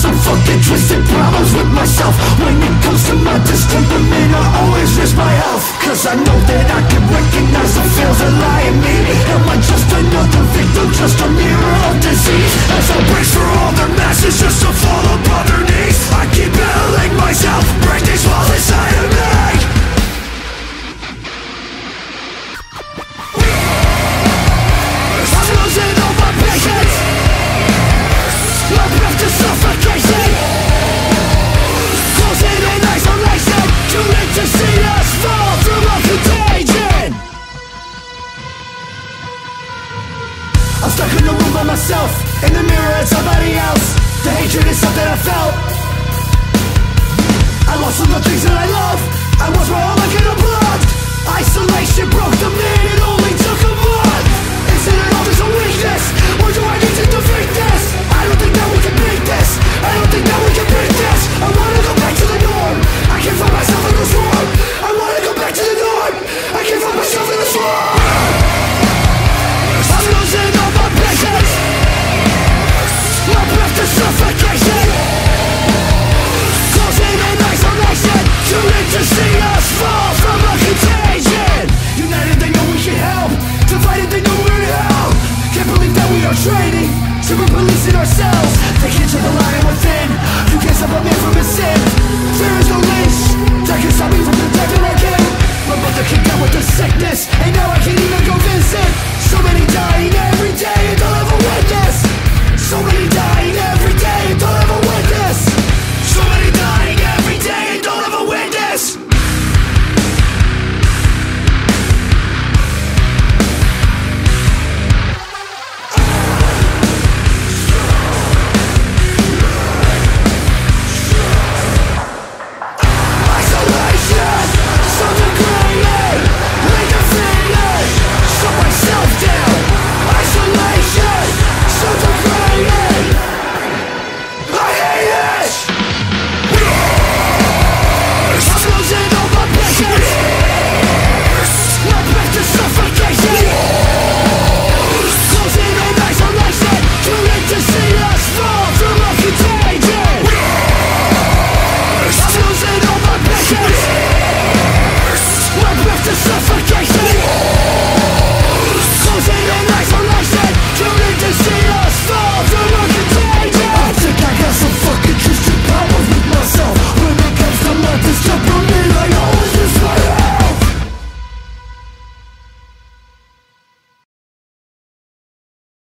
some fucking twisted problems with myself. When it comes to my distemperament I always risk my health. Cause I know that I can recognize the fears that lie in me. Am I just another victim, just a mirror of disease? As I brace for all the masses just to fall suffocation I'm stuck in the room by myself In the mirror at somebody else The hatred is something I felt I lost all the things that I love I was where all I could have Isolation yourselves Take each of the lion within. You can't stop a man from his sin. There is no leash